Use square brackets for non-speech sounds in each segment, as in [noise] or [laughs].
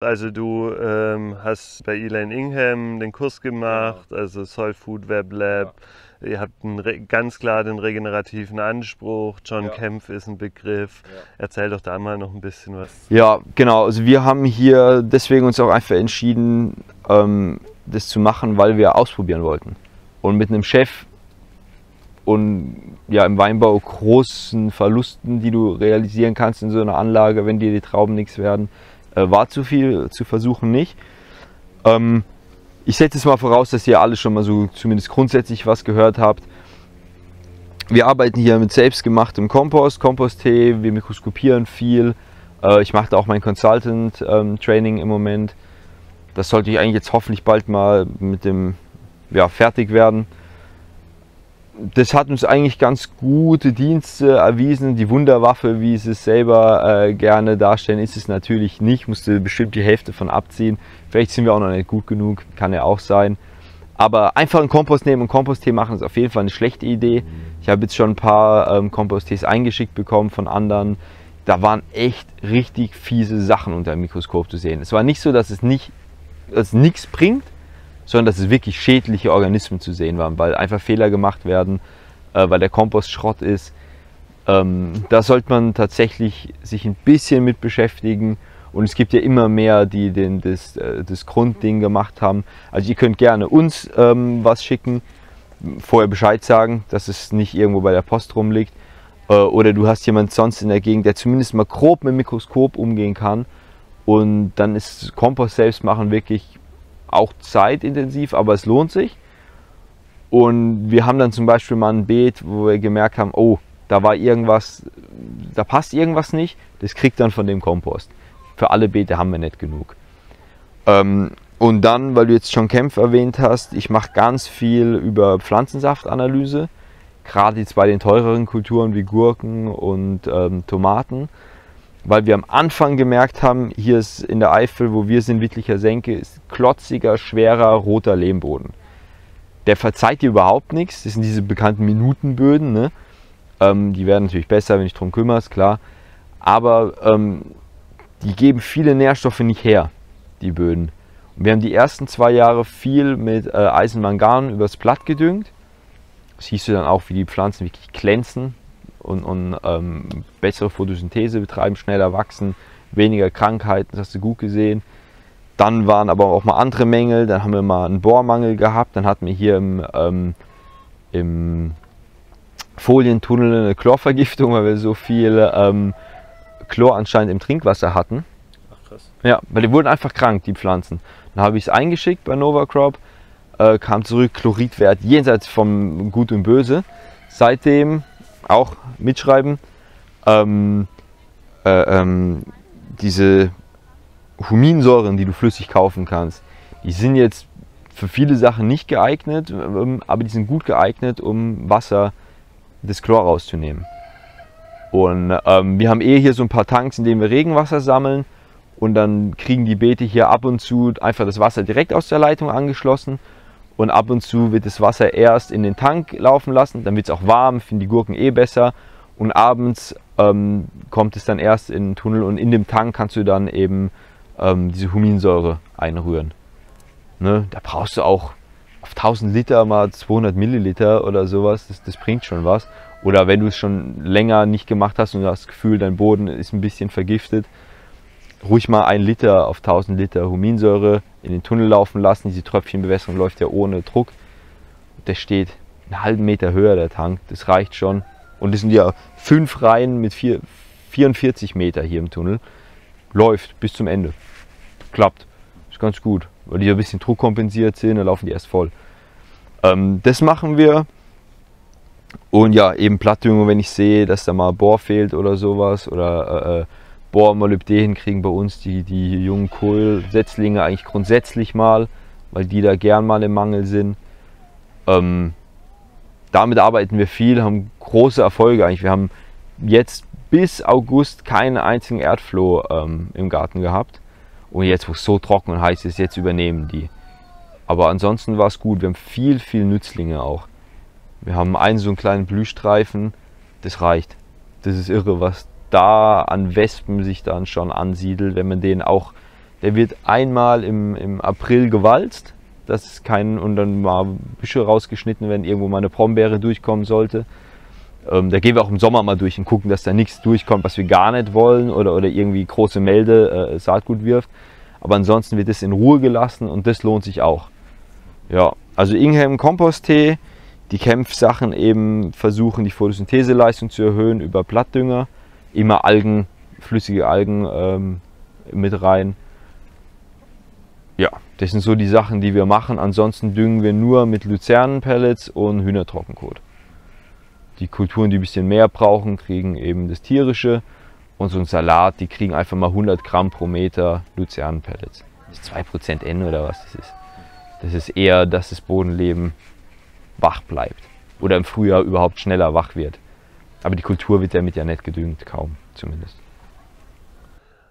Also du ähm, hast bei Elaine Ingham den Kurs gemacht, also Soil Food Web Lab. Ihr habt einen, ganz klar den regenerativen Anspruch. John ja. Kempf ist ein Begriff. Ja. Erzähl doch da mal noch ein bisschen was. Ja, genau. Also wir haben hier deswegen uns auch einfach entschieden, ähm, das zu machen, weil wir ausprobieren wollten. Und mit einem Chef und ja im Weinbau großen Verlusten, die du realisieren kannst in so einer Anlage, wenn dir die Trauben nichts werden, war zu viel zu versuchen nicht. Ähm, ich setze es mal voraus, dass ihr alle schon mal so zumindest grundsätzlich was gehört habt. Wir arbeiten hier mit selbstgemachtem Kompost, Komposttee, wir mikroskopieren viel. Äh, ich mache da auch mein Consultant-Training ähm, im Moment. Das sollte ich eigentlich jetzt hoffentlich bald mal mit dem ja, fertig werden das hat uns eigentlich ganz gute Dienste erwiesen. Die Wunderwaffe, wie sie es selber äh, gerne darstellen, ist es natürlich nicht. Musste bestimmt die Hälfte von abziehen. Vielleicht sind wir auch noch nicht gut genug, kann ja auch sein. Aber einfach einen Kompost nehmen und Komposttee machen ist auf jeden Fall eine schlechte Idee. Ich habe jetzt schon ein paar ähm, Komposttees eingeschickt bekommen von anderen. Da waren echt richtig fiese Sachen unter dem Mikroskop zu sehen. Es war nicht so, dass es nicht, dass es nichts bringt, sondern dass es wirklich schädliche Organismen zu sehen waren, weil einfach Fehler gemacht werden, äh, weil der Kompost Schrott ist. Ähm, da sollte man tatsächlich sich ein bisschen mit beschäftigen. Und es gibt ja immer mehr, die den, das, äh, das Grundding gemacht haben. Also ihr könnt gerne uns ähm, was schicken, vorher Bescheid sagen, dass es nicht irgendwo bei der Post rumliegt. Äh, oder du hast jemand sonst in der Gegend, der zumindest mal grob mit dem Mikroskop umgehen kann. Und dann ist Kompost selbst machen wirklich auch zeitintensiv, aber es lohnt sich. Und wir haben dann zum Beispiel mal ein Beet, wo wir gemerkt haben, oh, da war irgendwas, da passt irgendwas nicht, das kriegt dann von dem Kompost. Für alle Beete haben wir nicht genug. Ähm, und dann, weil du jetzt schon Kämpf erwähnt hast, ich mache ganz viel über Pflanzensaftanalyse, gerade jetzt bei den teureren Kulturen wie Gurken und ähm, Tomaten weil wir am Anfang gemerkt haben, hier ist in der Eifel, wo wir sind, Wittlicher Senke, ist klotziger, schwerer, roter Lehmboden. Der verzeiht dir überhaupt nichts. Das sind diese bekannten Minutenböden. Ne? Ähm, die werden natürlich besser, wenn ich drum kümmerst, klar. Aber ähm, die geben viele Nährstoffe nicht her, die Böden. Und wir haben die ersten zwei Jahre viel mit äh, Eisenmangan übers Blatt gedüngt. Siehst du dann auch, wie die Pflanzen wirklich glänzen und, und ähm, bessere Photosynthese betreiben, schneller wachsen, weniger Krankheiten, das hast du gut gesehen. Dann waren aber auch mal andere Mängel, dann haben wir mal einen Bohrmangel gehabt, dann hatten wir hier im, ähm, im Folientunnel eine Chlorvergiftung, weil wir so viel ähm, Chlor anscheinend im Trinkwasser hatten. Ach krass. Ja, weil die wurden einfach krank, die Pflanzen. Dann habe ich es eingeschickt bei Novacrop, äh, kam zurück, Chloridwert jenseits vom Gut und Böse. Seitdem auch mitschreiben. Ähm, äh, ähm, diese Huminsäuren, die du flüssig kaufen kannst, die sind jetzt für viele Sachen nicht geeignet, ähm, aber die sind gut geeignet, um Wasser das Chlor rauszunehmen. Und ähm, wir haben eh hier so ein paar Tanks, in denen wir Regenwasser sammeln und dann kriegen die Beete hier ab und zu einfach das Wasser direkt aus der Leitung angeschlossen und ab und zu wird das Wasser erst in den Tank laufen lassen, dann wird es auch warm, finden die Gurken eh besser und abends ähm, kommt es dann erst in den Tunnel und in dem Tank kannst du dann eben ähm, diese Huminsäure einrühren. Ne? Da brauchst du auch auf 1000 Liter mal 200 Milliliter oder sowas, das, das bringt schon was. Oder wenn du es schon länger nicht gemacht hast und du hast das Gefühl, dein Boden ist ein bisschen vergiftet, ruhig mal ein Liter auf 1000 Liter Huminsäure in den Tunnel laufen lassen. Diese Tröpfchenbewässerung läuft ja ohne Druck. Der steht einen halben Meter höher, der Tank. Das reicht schon. Und es sind ja fünf Reihen mit vier, 44 Meter hier im Tunnel. Läuft bis zum Ende. Klappt. Ist ganz gut. Weil die ein bisschen Druck kompensiert sind, dann laufen die erst voll. Ähm, das machen wir. Und ja, eben Plattdüngung, wenn ich sehe, dass da mal Bohr fehlt oder sowas. Oder äh, äh Bohr Molybden kriegen bei uns die, die jungen Kohlsetzlinge eigentlich grundsätzlich mal, weil die da gern mal im Mangel sind. Ähm, damit arbeiten wir viel, haben große Erfolge eigentlich. Wir haben jetzt bis August keinen einzigen Erdfloh ähm, im Garten gehabt. Und jetzt, wo es so trocken und heiß ist, jetzt übernehmen die. Aber ansonsten war es gut. Wir haben viel, viel Nützlinge auch. Wir haben einen so einen kleinen Blühstreifen. Das reicht. Das ist irre, was da an Wespen sich dann schon ansiedelt, wenn man denen auch Der wird einmal im, im April gewalzt, dass es kein, und dann mal Büsche rausgeschnitten, wenn irgendwo mal eine Brombeere durchkommen sollte. Ähm, da gehen wir auch im Sommer mal durch und gucken, dass da nichts durchkommt, was wir gar nicht wollen oder, oder irgendwie große Melde äh, Saatgut wirft. Aber ansonsten wird es in Ruhe gelassen und das lohnt sich auch. Ja, also Ingham Komposttee, die Kämpfsachen eben versuchen, die Photosyntheseleistung zu erhöhen über Blattdünger. Immer Algen, flüssige Algen ähm, mit rein. Ja, das sind so die Sachen, die wir machen. Ansonsten düngen wir nur mit Luzernenpellets und Hühnertrockenkot. Die Kulturen, die ein bisschen mehr brauchen, kriegen eben das tierische. Und so ein Salat, die kriegen einfach mal 100 Gramm pro Meter Luzernenpellets. Das ist 2% N oder was das ist. Das ist eher, dass das Bodenleben wach bleibt. Oder im Frühjahr überhaupt schneller wach wird. Aber die Kultur wird damit ja nicht gedüngt, kaum zumindest.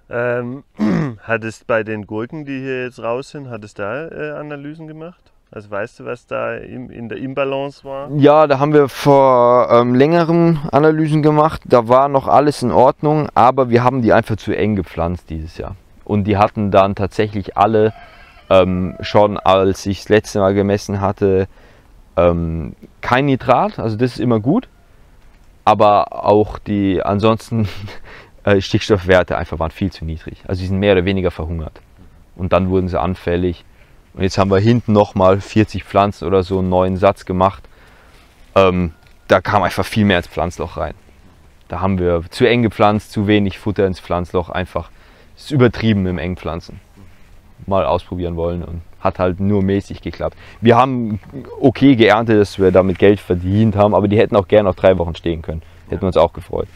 Ähm, [clears throat] hattest bei den Gurken, die hier jetzt raus sind, hattest da äh, Analysen gemacht? Also weißt du, was da im, in der Imbalance war? Ja, da haben wir vor ähm, längeren Analysen gemacht. Da war noch alles in Ordnung, aber wir haben die einfach zu eng gepflanzt dieses Jahr. Und die hatten dann tatsächlich alle ähm, schon, als ich das letzte Mal gemessen hatte, ähm, kein Nitrat. Also das ist immer gut. Aber auch die ansonsten [laughs] äh, Stickstoffwerte einfach waren viel zu niedrig. Also die sind mehr oder weniger verhungert. Und dann wurden sie anfällig. Und jetzt haben wir hinten nochmal 40 Pflanzen oder so einen neuen Satz gemacht. Ähm, da kam einfach viel mehr ins Pflanzloch rein. Da haben wir zu eng gepflanzt, zu wenig Futter ins Pflanzloch. Einfach, ist übertrieben im Engpflanzen. Mal ausprobieren wollen und hat halt nur mäßig geklappt. Wir haben okay geerntet, dass wir damit Geld verdient haben, aber die hätten auch gerne noch drei Wochen stehen können. Hätten wir uns auch gefreut.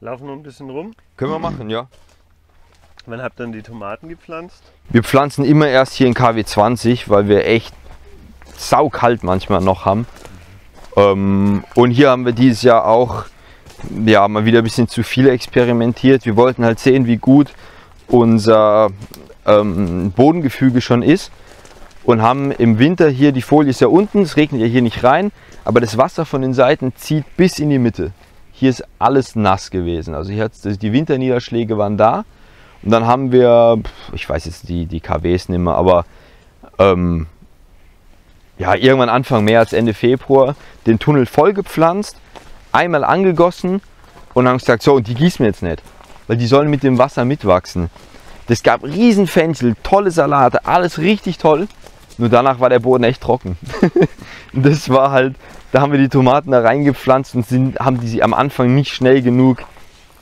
Laufen wir ein bisschen rum. Können wir machen, ja. Wann habt ihr denn die Tomaten gepflanzt? Wir pflanzen immer erst hier in KW 20, weil wir echt saukalt manchmal noch haben. Ähm, und hier haben wir dieses Jahr auch ja, mal wieder ein bisschen zu viel experimentiert. Wir wollten halt sehen, wie gut unser ähm, Bodengefüge schon ist und haben im Winter hier, die Folie ist ja unten, es regnet ja hier nicht rein, aber das Wasser von den Seiten zieht bis in die Mitte. Hier ist alles nass gewesen. Also hier die Winterniederschläge waren da. Und dann haben wir, ich weiß jetzt die, die KWs nicht mehr, aber ähm, ja, irgendwann Anfang März, Ende Februar den Tunnel voll gepflanzt, einmal angegossen und haben gesagt, so, und die gießen wir jetzt nicht, weil die sollen mit dem Wasser mitwachsen. Das gab riesen Fenchel, tolle Salate, alles richtig toll. Nur danach war der Boden echt trocken. [laughs] das war halt, da haben wir die Tomaten da reingepflanzt und sind, haben die sie am Anfang nicht schnell genug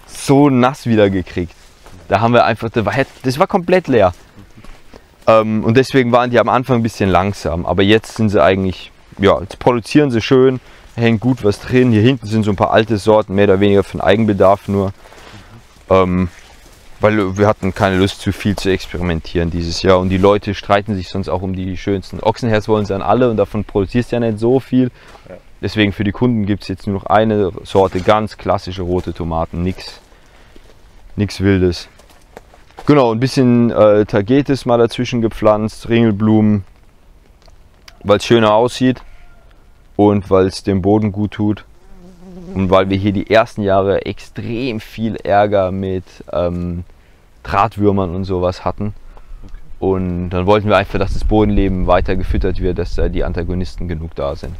so nass wieder gekriegt. Da haben wir einfach, das war, das war komplett leer. Ähm, und deswegen waren die am Anfang ein bisschen langsam. Aber jetzt sind sie eigentlich, ja, jetzt produzieren sie schön, hängt gut was drin. Hier hinten sind so ein paar alte Sorten, mehr oder weniger für den Eigenbedarf nur. Ähm, weil wir hatten keine Lust zu viel zu experimentieren dieses Jahr und die Leute streiten sich sonst auch um die schönsten. Ochsenherz wollen sie an alle und davon produzierst du ja nicht so viel. Deswegen für die Kunden gibt es jetzt nur noch eine Sorte, ganz klassische rote Tomaten, nichts nix Wildes. Genau, ein bisschen äh, Tagetes mal dazwischen gepflanzt, Ringelblumen, weil es schöner aussieht und weil es dem Boden gut tut. Und weil wir hier die ersten Jahre extrem viel Ärger mit ähm, Drahtwürmern und sowas hatten. Und dann wollten wir einfach, dass das Bodenleben weiter gefüttert wird, dass da die Antagonisten genug da sind.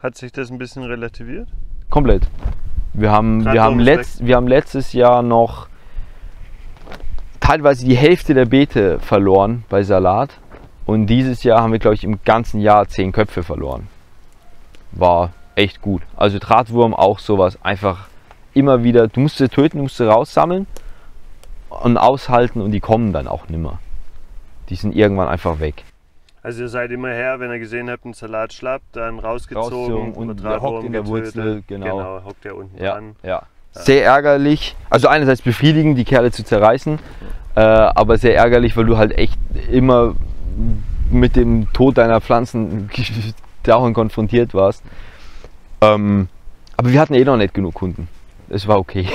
Hat sich das ein bisschen relativiert? Komplett. Wir haben, wir haben, letzt, wir haben letztes Jahr noch teilweise die Hälfte der Beete verloren bei Salat. Und dieses Jahr haben wir, glaube ich, im ganzen Jahr zehn Köpfe verloren. War echt gut. Also Drahtwurm auch sowas. Einfach immer wieder, du musst sie töten, du musst sie raussammeln und aushalten und die kommen dann auch nimmer. Die sind irgendwann einfach weg. Also ihr seid immer her, wenn ihr gesehen habt, einen Salat schlappt, dann rausgezogen und der hockt in der Wurzel, genau. genau hockt der unten ja, dran. Ja. Sehr ärgerlich, also einerseits befriedigend, die Kerle zu zerreißen, äh, aber sehr ärgerlich, weil du halt echt immer mit dem Tod deiner Pflanzen [laughs] dauernd konfrontiert warst. Ähm, aber wir hatten eh noch nicht genug Kunden. Es war okay.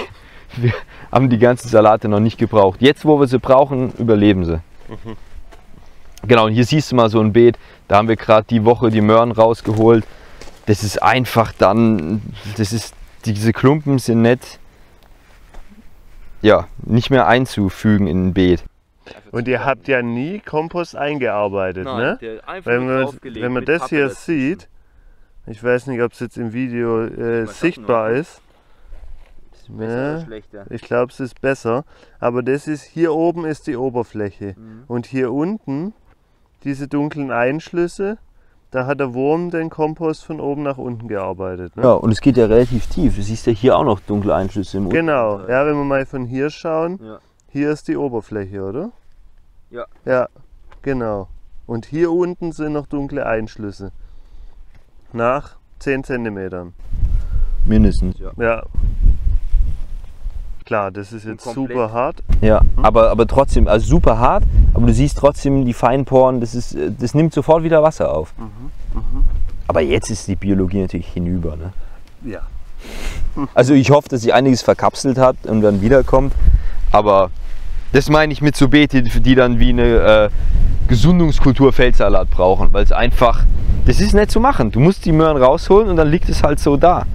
Wir haben die ganzen Salate noch nicht gebraucht. Jetzt, wo wir sie brauchen, überleben sie. Mhm. Genau, und hier siehst du mal so ein Beet. Da haben wir gerade die Woche die Möhren rausgeholt. Das ist einfach dann, das ist, diese Klumpen sind nicht, ja, nicht mehr einzufügen in ein Beet. Und ihr habt ja nie Kompost eingearbeitet, ne? Wenn man, wenn man das hier sieht, ich weiß nicht, ob es jetzt im Video äh, sichtbar ist. Ja, ich glaube, es ist besser. Aber das ist hier oben ist die Oberfläche. Mhm. Und hier unten, diese dunklen Einschlüsse, da hat der Wurm den Kompost von oben nach unten gearbeitet. Ne? Ja, und es geht ja relativ tief. Du siehst ja hier auch noch dunkle Einschlüsse im Genau, ja, wenn wir mal von hier schauen, ja. hier ist die Oberfläche, oder? Ja. Ja, genau. Und hier unten sind noch dunkle Einschlüsse. Nach 10 cm. Mindestens, ja. Ja. Klar, das ist jetzt super hart. Ja, hm? aber, aber trotzdem, also super hart, aber du siehst trotzdem die Feinporen, das, ist, das nimmt sofort wieder Wasser auf. Mhm, mh. Aber jetzt ist die Biologie natürlich hinüber. Ne? Ja. Also ich hoffe, dass sie einiges verkapselt hat und dann wiederkommt. Aber das meine ich mit so Beete, die dann wie eine äh, Gesundungskultur Feldsalat brauchen, weil es einfach, das ist nicht zu machen. Du musst die Möhren rausholen und dann liegt es halt so da.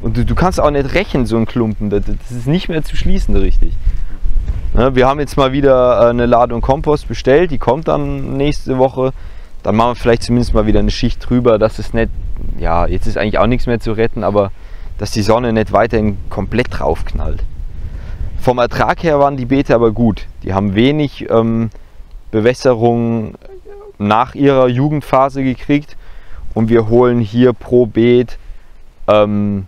Und du, du kannst auch nicht rächen, so ein Klumpen. Das, das ist nicht mehr zu schließen, richtig. Ja, wir haben jetzt mal wieder äh, eine Ladung Kompost bestellt, die kommt dann nächste Woche. Dann machen wir vielleicht zumindest mal wieder eine Schicht drüber, dass es nicht, ja, jetzt ist eigentlich auch nichts mehr zu retten, aber dass die Sonne nicht weiterhin komplett draufknallt. Vom Ertrag her waren die Beete aber gut. Die haben wenig ähm, Bewässerung nach ihrer Jugendphase gekriegt und wir holen hier pro Beet ähm,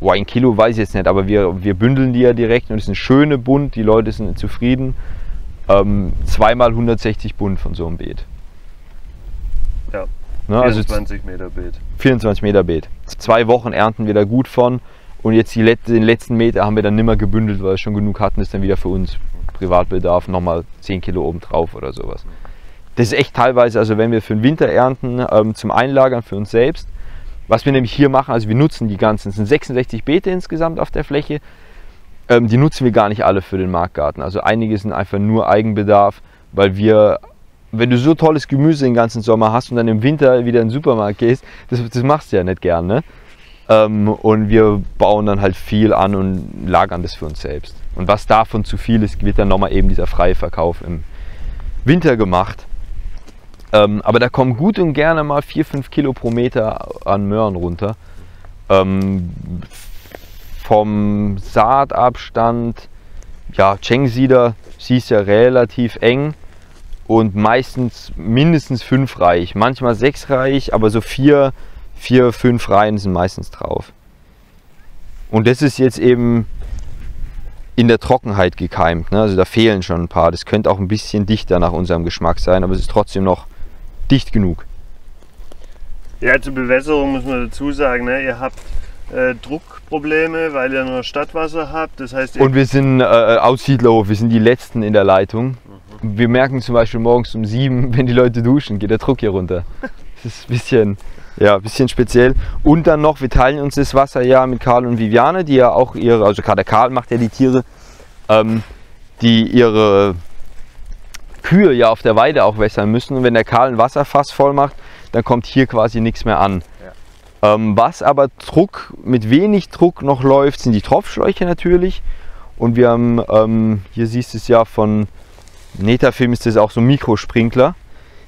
Boah, ein Kilo weiß ich jetzt nicht, aber wir, wir bündeln die ja direkt und es ist ein schöne Bund, die Leute sind zufrieden. Ähm, zweimal 160 Bund von so einem Beet. Ja. Ne, 24 also Meter Beet. 24 Meter Beet. Zwei Wochen ernten wir da gut von und jetzt die den letzten Meter haben wir dann nimmer gebündelt, weil wir schon genug hatten, ist dann wieder für uns Privatbedarf nochmal 10 Kilo oben drauf oder sowas. Das ist echt teilweise, also wenn wir für den Winter ernten, ähm, zum Einlagern für uns selbst, was wir nämlich hier machen, also wir nutzen die ganzen, es sind 66 Beete insgesamt auf der Fläche, ähm, die nutzen wir gar nicht alle für den Marktgarten. Also einige sind einfach nur Eigenbedarf, weil wir, wenn du so tolles Gemüse den ganzen Sommer hast und dann im Winter wieder in den Supermarkt gehst, das, das machst du ja nicht gern. Ne? Ähm, und wir bauen dann halt viel an und lagern das für uns selbst. Und was davon zu viel ist, wird dann nochmal eben dieser freie Verkauf im Winter gemacht. Ähm, aber da kommen gut und gerne mal 4-5 Kilo pro Meter an Möhren runter. Ähm, vom Saatabstand, ja, Chengsieder siehst ja relativ eng und meistens mindestens 5 reich, manchmal 6 reich, aber so 4, 4, 5 Reihen sind meistens drauf. Und das ist jetzt eben in der Trockenheit gekeimt. Ne? Also da fehlen schon ein paar. Das könnte auch ein bisschen dichter nach unserem Geschmack sein, aber es ist trotzdem noch dicht genug. Ja, zur Bewässerung muss man dazu sagen, ne, ihr habt äh, Druckprobleme, weil ihr nur Stadtwasser habt. Das heißt, Und wir sind äh, Aussiedlerhof, wir sind die Letzten in der Leitung. Mhm. Wir merken zum Beispiel morgens um sieben, [laughs] wenn die Leute duschen, geht der Druck hier runter. [laughs] Das ist ein bisschen, ja, ein bisschen speziell. Und dann noch, wir teilen uns das Wasser ja mit Karl und Viviane, die ja auch ihre, also gerade Karl macht ja die Tiere, ähm, die ihre Kühe ja auf der Weide auch wässern müssen. Und wenn der Karl ein Wasserfass voll macht, dann kommt hier quasi nichts mehr an. Ja. Ähm, was aber Druck, mit wenig Druck noch läuft, sind die Tropfschläuche natürlich. Und wir haben, ähm, hier siehst du es ja von Netafilm ist das auch so ein Mikrosprinkler.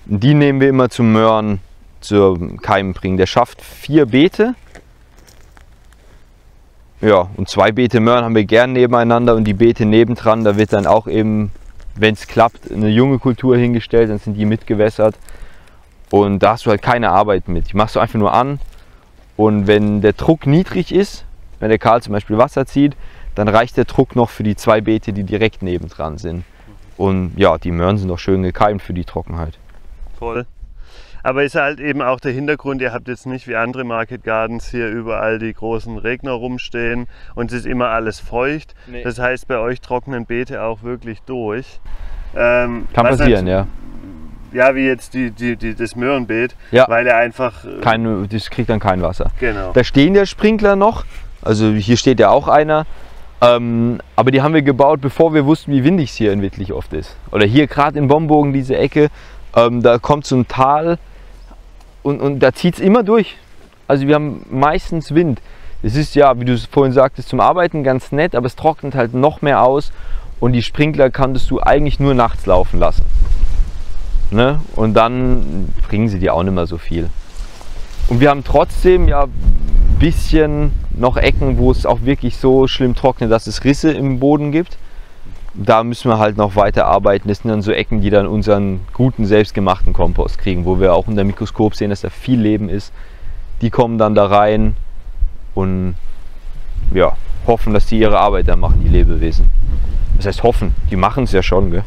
Die nehmen wir immer zum Möhren, zur Keimen bringen. Der schafft vier Beete. Ja, und zwei Beete Möhren haben wir gern nebeneinander und die Beete nebendran, da wird dann auch eben wenn es klappt, eine junge Kultur hingestellt, dann sind die mitgewässert. Und da hast du halt keine Arbeit mit. Die machst du einfach nur an. Und wenn der Druck niedrig ist, wenn der Karl zum Beispiel Wasser zieht, dann reicht der Druck noch für die zwei Beete, die direkt nebendran sind. Und ja, die Möhren sind auch schön gekeimt für die Trockenheit. Voll. Aber ist halt eben auch der Hintergrund, ihr habt jetzt nicht wie andere Market Gardens hier überall die großen Regner rumstehen und es ist immer alles feucht. Nee. Das heißt, bei euch trocknen Beete auch wirklich durch. Ähm, Kann passieren, ja. Ja, wie jetzt die, die, die, das Möhrenbeet, ja. weil er einfach... Äh, Kein, das kriegt dann kein Wasser. Genau. Da stehen ja Sprinkler noch, also hier steht ja auch einer. Ähm, aber die haben wir gebaut, bevor wir wussten, wie windig es hier in Wittlich oft ist. Oder hier gerade in Bombogen, diese Ecke, ähm, da kommt so ein Tal und, und da zieht es immer durch. Also wir haben meistens Wind. Es ist ja, wie du es vorhin sagtest, zum Arbeiten ganz nett, aber es trocknet halt noch mehr aus. und die Sprinkler kannst du eigentlich nur nachts laufen lassen. Ne? Und dann bringen sie dir auch nicht mehr so viel. Und wir haben trotzdem ja ein bisschen noch Ecken, wo es auch wirklich so schlimm trocknet, dass es Risse im Boden gibt. Da müssen wir halt noch weiter arbeiten. Das sind dann so Ecken, die dann unseren guten, selbstgemachten Kompost kriegen, wo wir auch unter Mikroskop sehen, dass da viel Leben ist. Die kommen dann da rein und ja, hoffen, dass die ihre Arbeit da machen, die Lebewesen. Das heißt hoffen, die machen es ja schon. Gell?